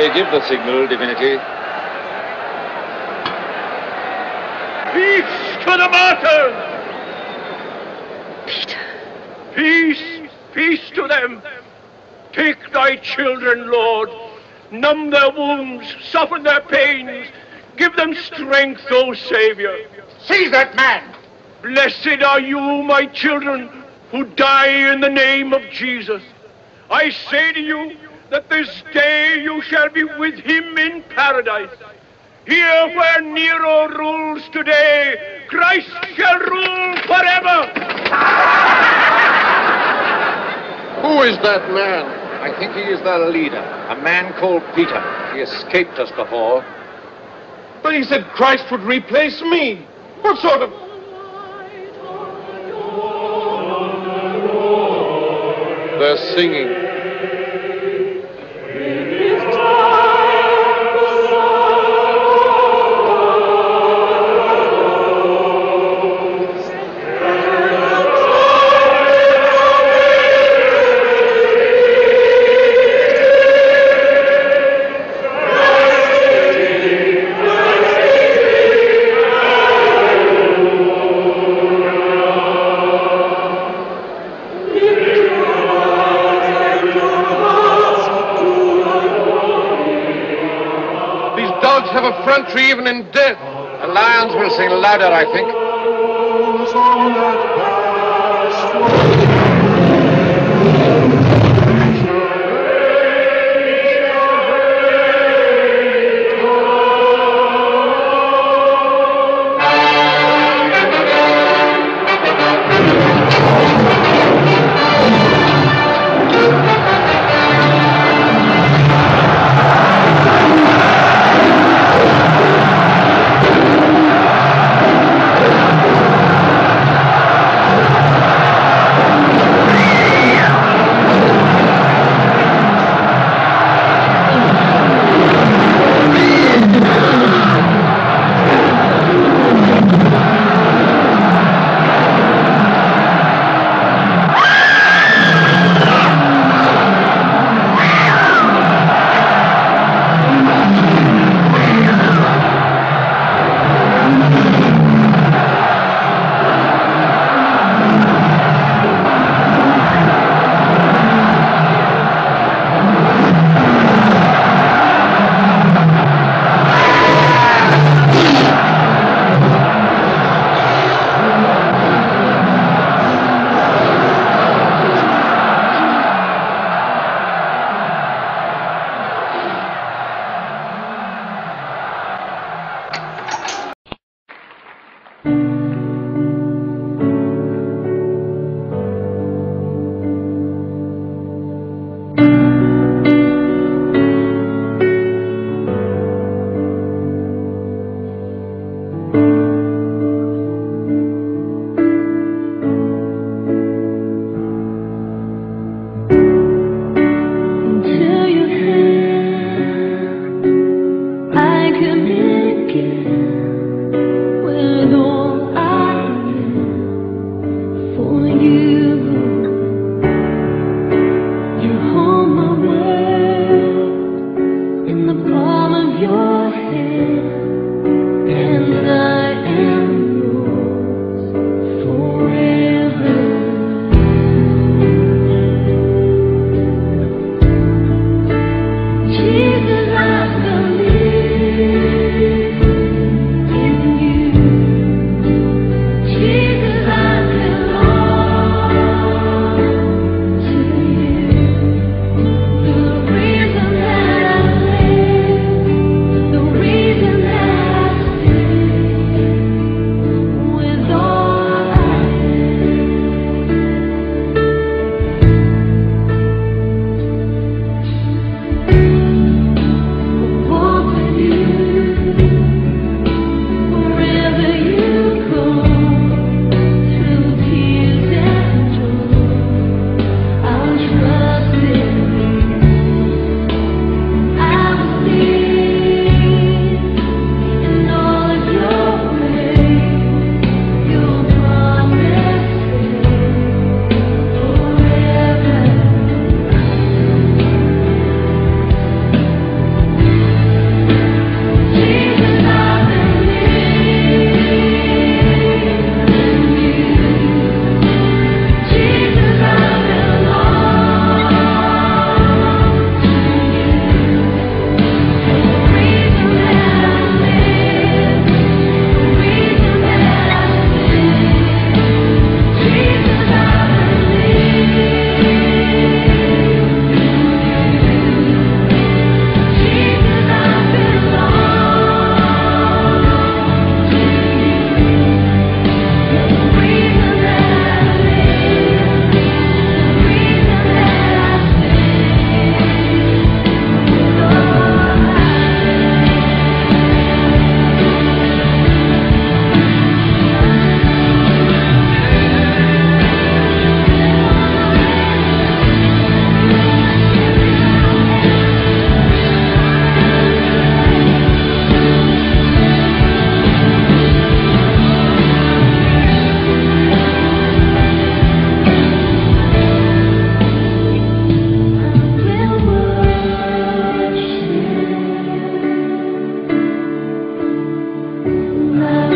may give the signal, divinity. Peace to the martyrs! Peter. Peace, peace to them. Take thy children, Lord. Numb their wounds, soften their pains. Give them strength, O Savior. Seize that man! Blessed are you, my children, who die in the name of Jesus. I say to you that this day you shall be with him in paradise. Here where Nero rules today, Christ shall rule forever. Who is that man? I think he is their leader, a man called Peter. He escaped us before. But he said Christ would replace me. What sort of... They're singing. Even in death. The lions will sing louder, I think.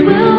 Will